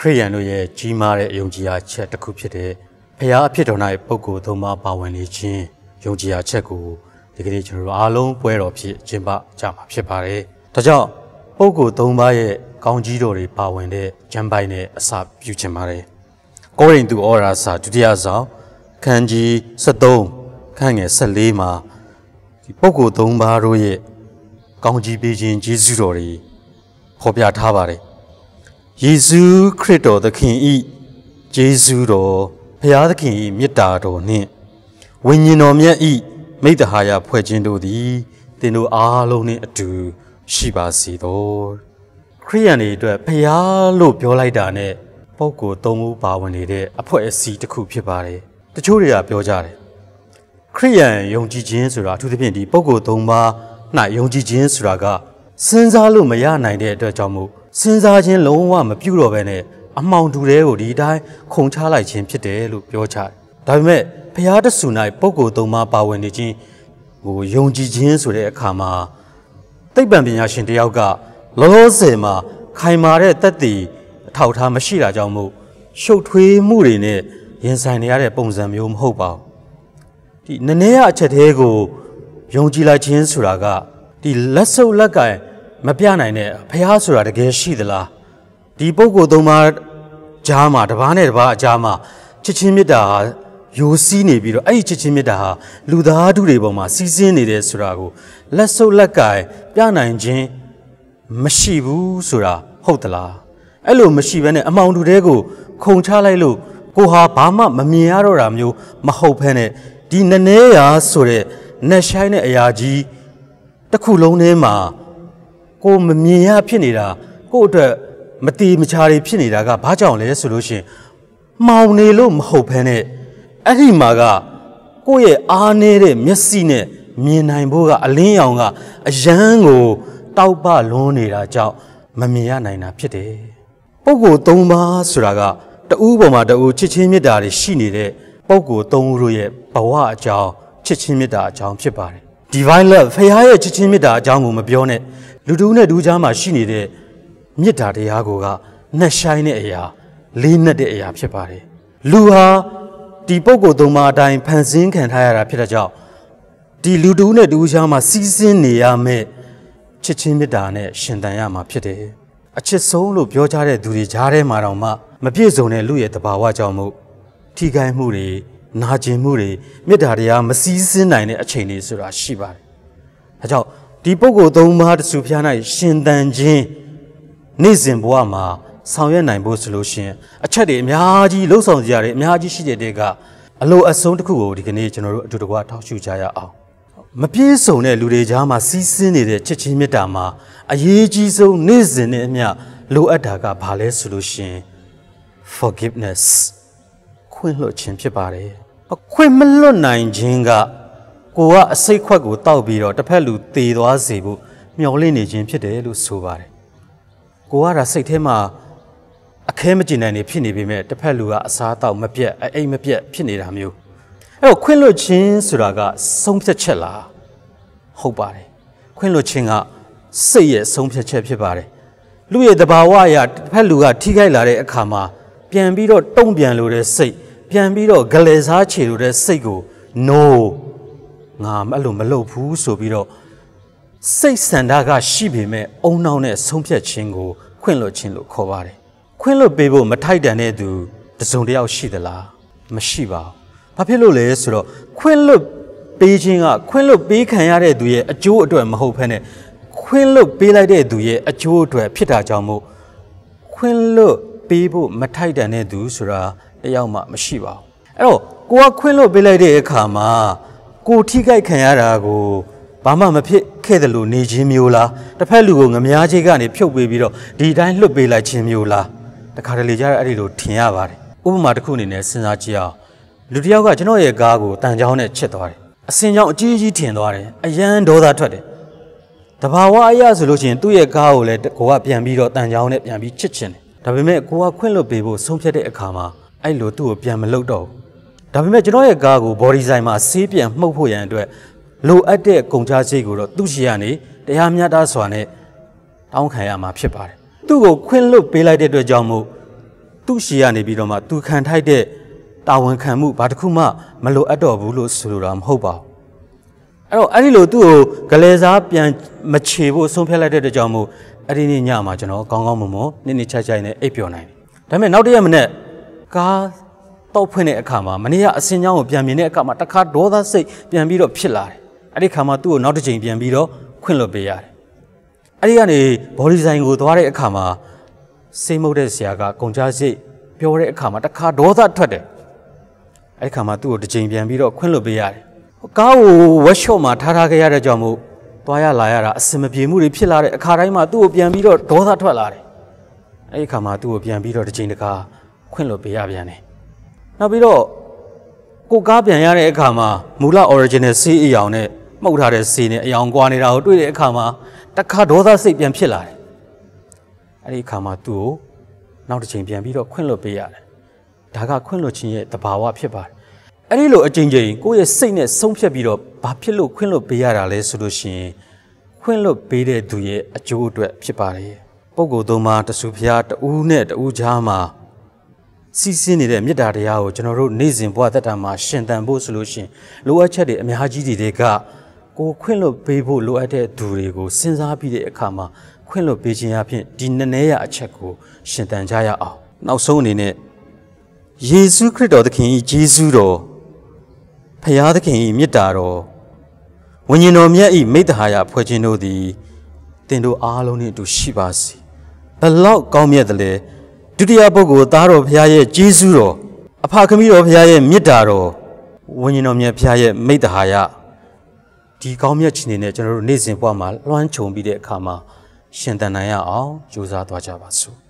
ခရိယန်တို့ရဲ့ကြီးမားတဲ့အယုံကြည်အားချက်တစ်ခုဖြစ်တဲ့ဖခင်အဖြစ်တော်၌ပုဂ္ဂိုလ်သုံးပါးပါဝင်နေခြင်းယုံကြည်အားချက်ကိုဒီကနေ့ကျွန်တော်တို့အားလုံးပွဲတော်ဖြစ်ကျင်းပကြမှာဖြစ်ပါတယ်။ဒါကြောင့်ပုဂ္ဂိုလ်သုံးပါးရဲ့ကောင်းကြီးတော်တွေပါဝင်တဲ့ကျမ်းပိုင်းနဲ့အစာပြုခြင်းပါတယ်။ကောရိန္သုဩရာစာဒုတိယဆောင်ခန်းကြီး73ခန်းငယ်14မှာဒီပုဂ္ဂိုလ်သုံးပါးတို့ရဲ့ကောင်းကြီးပေးခြင်းကျေးဇူးတော်တွေဖော်ပြထားပါတယ်။ ယေရှုခရစ်တော်သခင်ဤကျေးဇူးတော်ဖျားသခင်ဤမေတ္တာတော်နှင့်ဝိညာဉ်တော်မြတ်ဤမိတ္တဟာယဖွဲ့ခြင်းတို့သည်သင်တို့အားလုံးနှင့်အတူရှိပါစေသောခရိယန်တွေအတွက်ဖျားလို့ပြောလိုက်တာနဲ့ပုဂ္ဂိုလ်သုံးဦးပါဝင်နေတဲ့အဖွဲ့အစည်းတစ်ခုဖြစ်ပါတယ်တချို့တွေကပြောကြတယ်ခရိယန်ယုံကြည်ခြင်းဆိုတာအထူးသဖြင့်ဒီပုဂ္ဂိုလ်သုံးပါး၌ယုံကြည်ခြင်းဆိုတာကစဉ်းစားလို့မရနိုင်တဲ့အတွက်ကြောင့်မို့ စဉ်းစားခြင်းလုံးဝမပြုတော့ဘဲနဲ့အမှောင်တူတဲ့ကိုဒီအတိုင်းခုံချလိုက်ခြင်းဖြစ်တယ်လို့ပြောကြတယ်ဒါပေမဲ့ဘုရားတဆူ၌ပုဂ္ဂိုလ်သုံးပါးပါဝင်နေခြင်းဟိုယုံကြည်ခြင်းဆိုတဲ့အခါမှာသိပ္ပံပညာရှင်တယောက်ကလောလောဆယ်မှာခိုင်မာတဲ့တက်တည်အထောက်ထားမရှိတာကြောင့်မို့ရှုပ်ထွေးမှုတွေနဲ့ရင်ဆိုင်နေရတဲ့ပုံစံမျိုးမဟုတ်ပါဘူးဒီနည်းနည်းအချက်သေးကိုယုံကြည်လိုက်ခြင်းဆိုတာကဒီလက်ဆုပ်လက်ကင် မပြနိုင်တဲ့ဘုရားဆိုတာတကယ်ရှိသလားဒီပုဂ္ဂိုလ်သုံးပါးကြားမှာတစ်ပါးနဲ့တစ်ပါးအကြားမှာချစ်ချင်းမေတ္တာဟာယိုစီးနေပြီးတော့အဲ့ဒီချစ်ချင်းမေတ္တာဟာလူသားထုတွေပေါ်မှာစီးဆင်းနေတယ်ဆိုတာကိုလက်ဆုပ်လက်ကင်ပြနိုင်ခြင်းမရှိဘူးဆိုတာဟုတ်သလားအဲ့လိုမရှိဘဲနဲ့အမောင်တူတဲကိုခုံချလိုက်လို့ကိုဟာဘာမှမမြင်ရတော့တာမျိုးမဟုတ်ဘဲနဲ့ဒီနည်းနည်းရာဆိုတဲ့နှက်ဆိုင်တဲ့အရာကြီးတစ်ခုလုံးထဲမှာ ကိုမမြင်ရဖြစ်နေတာကို့အတွက်မတီမချာတွေဖြစ်နေတာကဘာကြောင့်လဲဆိုလို့ရှိရင်မှောင်နေလို့မဟုတ်ဘဲနဲ့အဲ့ဒီမှာကကိုယ့်ရဲ့အားနေတဲ့မျက်စိနဲ့မြင်နိုင်ဖို့ကအလင်းရောင်ကအယမ်းကိုတောက်ပလွန်းနေတာကြောင့်မမြင်ရနိုင်တာဖြစ်တယ်။ပုဂ္ဂိုလ်၃ပါးဆိုတာကတဦးပေါ်မှာတဦးချစ်ချင်းမေတ္တာတွေရှိနေတဲ့ပုဂ္ဂိုလ်၃ဦးတို့ရဲ့ဘဝအကြောင်းချစ်ချင်းမေတ္တာအကြောင်းဖြစ်ပါတယ်။ divine love ဖခင်ရဲ့ချစ်ချင်းမေတ္တာအကြောင်းကိုမပြောနဲ့လူတူနဲ့ဒူးကြားမှာရှိနေတဲ့မေတ္တာတရားကိုကနှက်ဆိုင်တဲ့အရာလေးနက်တဲ့အရာဖြစ်ပါတယ်။လူဟာဒီပုဂ္ဂိုလ်သုံးပါးအတိုင်းဖန်ဆင်းခံထားရတာဖြစ်တဲ့ကြောင့်ဒီလူတူနဲ့ဒူးကြားမှာစီးဆင်းနေရမယ့်ချစ်ချင်းမေတ္တာနဲ့ရှင်သန်ရမှာဖြစ်တယ်။အချစ်ဆုံးလို့ပြောကြတဲ့သူတွေကြားထဲမှာတော့မှမပြည့်စုံတဲ့လူရဲ့တဘာဝကြောင့်မို့ထိခိုက်မှုတွေ နာကျင်မှုတွေမေတ္တာတရားမစည်းစင်းနိုင်တဲ့အချိန်တွေဆိုတာရှိပါတယ်။ဒါကြောင့်ဒီပုဂ္ဂိုလ်သုံးပါးတဆူဖျား၌ရှင်သန်ခြင်းနေ့စဉ်ဘဝမှာဆောင်ရွက်နိုင်ဖို့ဆိုလို့ရှိရင်အချက်တွေအများကြီးလှုပ်ဆောင်ကြရတယ်အများကြီးရှိတဲ့တဲ့ကအလိုအဆုံးတစ်ခုကိုဒီကနေ့ကျွန်တော်တို့အတူတကွထောက်ရှုကြရအောင်မပြည့်စုံတဲ့လူတွေကြားမှာစီးဆင်းနေတဲ့ချစ်ချင်းမေတ္တာမှာအရေးကြီးဆုံးနေ့စဉ်နဲ့အမျှလိုအပ်တာကဘာလဲဆိုလို့ရှိရင် forgiveness ခွင့်လွှတ်ခြင်းဖြစ်ပါတယ်အခွင့်မလွတ်နိုင်ခြင်းကကိုကအစိတ်ခွက်ကိုတောက်ပြီးတော့တစ်ဖက်လူသေသွားစေဖို့မျောလင့်နေခြင်းဖြစ်တယ်လို့ဆိုပါတယ်ကိုကဒါစိတ်ထဲမှာအခဲမကျင်နိုင်နေဖြစ်နေပေမဲ့တစ်ဖက်လူကအစားအသောက်မပြတ်အိမ်မပြတ်ဖြစ်နေတာမျိုးအဲ့တော့ခွင့်လွှတ်ခြင်းဆိုတာကဆုံးဖြတ်ချက်လားဟုတ်ပါတယ်ခွင့်လွှတ်ခြင်းကစိတ်ရဲ့ဆုံးဖြတ်ချက်ဖြစ်ပါတယ်လူရဲ့တဘာဝအရာတစ်ဖက်လူကထိခိုက်လာတဲ့အခါမှာပြန်ပြီးတော့တုံ့ပြန်လို့တဲ့စိတ် ပြန်ပြီးတော့ဂလဲစားချေလို့တဲ့စိတ်ကို no ငါအဲ့လိုမလုပ်ဘူးဆိုပြီးတော့စိတ်ဆန္ဒကရှိပေမဲ့အုံနောက်နဲ့ဆုံးဖြတ်ခြင်းကိုခွင့်လွှတ်ခြင်းလို့ခေါ်ပါတယ်ခွင့်လွှတ်ပေးဖို့မထိုက်တန်တဲ့သူတစုံတယောက်ရှိသလားမရှိပါဘူးဘာဖြစ်လို့လဲဆိုတော့ခွင့်လွှတ်ပေးခြင်းကခွင့်လွှတ်ပေးခံရတဲ့သူရဲ့အကျိုးအတွက်မဟုတ်ဘဲနဲ့ခွင့်လွှတ်ပေးလိုက်တဲ့သူရဲ့အကျိုးအတွက်ဖြစ်တာကြောင့်မို့ခွင့်လွှတ်ပေးဖို့မထိုက်တန်တဲ့သူဆိုတာတ ယောက်မှမရှိပါဘူးအဲ့တော့ကိုကခွင့်လွှတ်ပေးလိုက်တဲ့အခါမှာကိုထိခိုက်ခံရတာကိုဘာမှမဖြစ်ခဲ့တယ်လို့နေခြင်းမျိုးလားတစ်ဖက်လူကိုငမားချိတ်ကနေဖြုတ်ပေးပြီးတော့ဒီတိုင်းလွတ်ပေးလိုက်ခြင်းမျိုးလားတခါတလေကြတဲ့အဲ့ဒီလိုထင်ရပါတယ်ဥပမာတစ်ခုအနေနဲ့စဉ်းစားကြည့်အောင်လူတစ်ယောက်ကကျွန်တော်ရဲ့ကားကိုတန်ချောင်းနဲ့ချစ်သွားတယ်အစင်ကြောင့်အကြီးကြီးထင်သွားတယ်အယမ်းဒေါသထွက်တယ်တဘာဝအရာဆိုလို့ရှိရင်သူ့ရဲ့ကားကိုလည်းကိုကပြန်ပြီးတော့တန်ချောင်းနဲ့ပြန်ပြီးချစ်ချင်တယ်ဒါပေမဲ့ကိုကခွင့်လွတ်ပေးဖို့ဆုံးဖြတ်တဲ့အခါမှာ အဲ့လိုသူ့ကိုပြန်မလုပ်တော့ဘူးဒါပေမဲ့ကျွန်တော်ရဲ့ကားကို body design မှာဆေးပြန်မှုတ်ဖို့ရန်အတွက်လိုအပ်တဲ့ကုန်ချစိတ်ကိုတော့သူ့ရှိရနေတရားမျှတစွာနဲ့တောင်းခံရမှာဖြစ်ပါတယ်သူ့ကိုခွင့်လွတ်ပေးလိုက်တဲ့အတွက်ကြောင့်မို့သူ့ရှီကနေပြီးတော့မှသူခံထိုက်တဲ့တာဝန်ခံမှုဘာတစ်ခုမှမလိုအပ်တော့ဘူးလို့ဆိုလိုတာမဟုတ်ပါဘူးအဲ့တော့အဲ့ဒီလိုသူ့ကိုဂလဲစားပြန်မချေဖို့ဆုံးဖြတ်လိုက်တဲ့အတွက်ကြောင့်မို့အဲ့ဒီနေ့ညမှာကျွန်တော်ကောင်းကောင်းမွန်မွန်နေ့နေ့ချိုက်ချိုက်နဲ့အိပ်ပျော်နိုင်တယ်ဒါပေမဲ့နောက်တစ်ရက်မနေ့ ကားတောက်ဖွင့်တဲ့အခါမှာမနေ့ကအစင်ကြောင်းကိုပြန်မြင်တဲ့အခါမှာတခါဒေါသစိတ်ပြန်ပြီးတော့ဖြစ်လာတယ်အဲ့ဒီခါမှာသူ့ကိုနောက်တစ်ချိန်ပြန်ပြီးတော့ခွင့်လွှတ်ပေးရတယ်အဲ့ဒီကနေဘော်ဒီဇိုင်ကိုသွားတဲ့အခါမှာစိတ်မုတ်တဲ့ဆရာကကုန်ကြစိတ်ပြောတဲ့အခါမှာတခါဒေါသထွက်တယ်အဲ့ဒီခါမှာသူ့ကိုတစ်ချိန်ပြန်ပြီးတော့ခွင့်လွှတ်ပေးရတယ်ကားကိုဝက်ရှော့မှာထားထားခဲ့ရတဲ့ကြောင့်မို့သွားရလာရတာအစင်မပြေမှုတွေဖြစ်လာတဲ့အခါတိုင်းမှာသူ့ကိုပြန်ပြီးတော့ဒေါသထွက်လာတယ်အဲ့ဒီခါမှာသူ့ကိုပြန်ပြီးတော့တစ်ချိန်တခါ ခွင့်လွှတ်ပေးရပြန်တယ်နောက်ပြီးတော့ကိုကားပြန်ရတဲ့အခါမှာမူလ original ဆေးအယောင်နဲ့မှုတ်ထားတဲ့ဆေးနဲ့အယောင်ကွာနေတာကိုတွေ့တဲ့အခါမှာတခါဒေါသစိတ်ပြန်ဖြစ်လာတယ်အဲ့ဒီအခါမှာသူ့ကိုနောက်တစ်ချိန်ပြန်ပြီးတော့ခွင့်လွှတ်ပေးရတယ်ဒါကခွင့်လွှတ်ခြင်းရဲ့တဘာဝဖြစ်ပါတယ်အဲ့ဒီလိုအချိန်ချင်းကိုယ့်ရဲ့စိတ်နဲ့ဆုံးဖြတ်ပြီးတော့ဘာဖြစ်လို့ခွင့်လွှတ်ပေးရတာလဲဆိုလို့ရှိရင်ခွင့်လွှတ်ပေးတဲ့သူရဲ့အကျိုးအတွက်ဖြစ်ပါတယ်ပုဂ္ဂိုလ်သုံးပါးတဆူဖျားတဦးနဲ့တဦးကြားမှာ စီးဆင်းနေတဲ့မေတ္တာတရားကိုကျွန်တော်တို့နေ့စဉ်ဘဝသက်တာမှာရှင်သန်ဖို့ဆိုလို့ရှိရင်လိုအပ်ချက်တွေအများကြီးတွေကကိုခွင့်လွှတ်ပေးဖို့လိုအပ်တဲ့သူတွေကိုစဉ်းစားပြီးတဲ့အခါမှာခွင့်လွှတ်ပေးခြင်းအပြင်ဒီနည်းနည်းရအချက်ကိုရှင်သန်ကြရအောင်နောက်ဆုံးအနေနဲ့ယေရှုခရစ်တော်သခင်၏ဂျေဇုတော်ဖရာသခင်၏မေတ္တာတော်ဝိညာဉ်တော်မြတ်၏မိတ္တဟာယဖွဲ့ခြင်းတို့သည်တင်တို့အားလုံးနှင့်အတူရှိပါစေဘလောက်ကောင်းမြတ်တယ်လဲ ဒုတိယပုဂ္ဂိုလ်သားတော်ဘုရားရဲ့ဂျေဇုတော်အဖခမည်းတော်ဘုရားရဲ့မေတ္တာတော်ဝိညာဉ်တော်မြတ်ဘုရားရဲ့မိတ္တဟာယဒီကောင်းမြတ်ခြင်းတွေနဲ့ကျွန်တော်တို့နေ့စဉ်ဘဝမှာလွှမ်းခြုံပြီးတဲ့အခါမှာရှင်သန်နိုင်ရအောင်ကြိုးစားသွားကြပါစို့